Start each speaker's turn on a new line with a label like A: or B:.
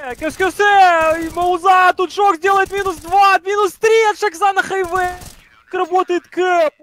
A: Э, КСКС! Э, Мауза! Тут шок делает минус 2, минус 3 от а Шакса на хайве! Работает Кэп!